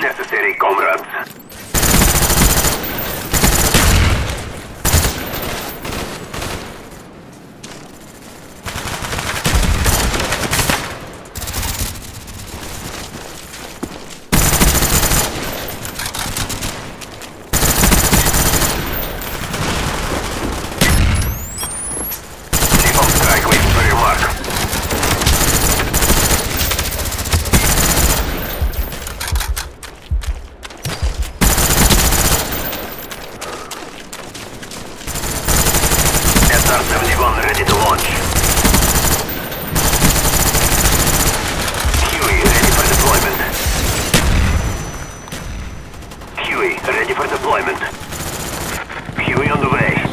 necessary, comrades. launch. Huey, ready for deployment. Huey, ready for deployment. Huey on the way.